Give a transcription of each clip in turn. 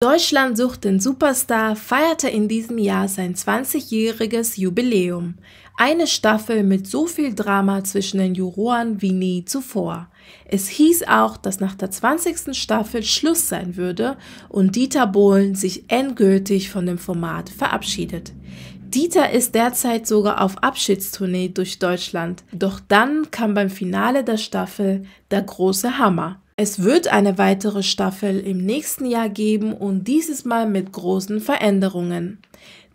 Deutschland sucht den Superstar feierte in diesem Jahr sein 20-jähriges Jubiläum. Eine Staffel mit so viel Drama zwischen den Juroren wie nie zuvor. Es hieß auch, dass nach der 20. Staffel Schluss sein würde und Dieter Bohlen sich endgültig von dem Format verabschiedet. Dieter ist derzeit sogar auf Abschiedstournee durch Deutschland, doch dann kam beim Finale der Staffel der große Hammer. Es wird eine weitere Staffel im nächsten Jahr geben und dieses Mal mit großen Veränderungen.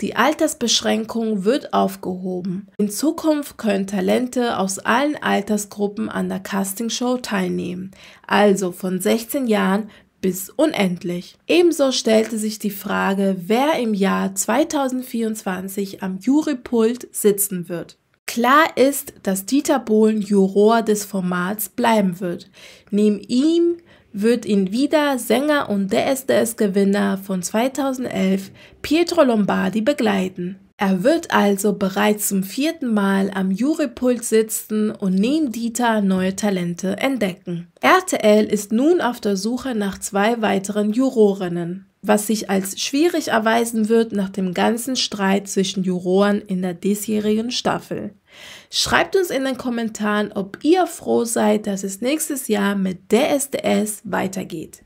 Die Altersbeschränkung wird aufgehoben. In Zukunft können Talente aus allen Altersgruppen an der Castingshow teilnehmen, also von 16 Jahren bis unendlich. Ebenso stellte sich die Frage, wer im Jahr 2024 am Jurypult sitzen wird. Klar ist, dass Dieter Bohlen Juror des Formats bleiben wird. Neben ihm wird ihn wieder Sänger und DSDS-Gewinner von 2011 Pietro Lombardi begleiten. Er wird also bereits zum vierten Mal am Jurypult sitzen und neben Dieter neue Talente entdecken. RTL ist nun auf der Suche nach zwei weiteren Jurorinnen was sich als schwierig erweisen wird nach dem ganzen Streit zwischen Juroren in der diesjährigen Staffel. Schreibt uns in den Kommentaren, ob ihr froh seid, dass es nächstes Jahr mit DSDS weitergeht.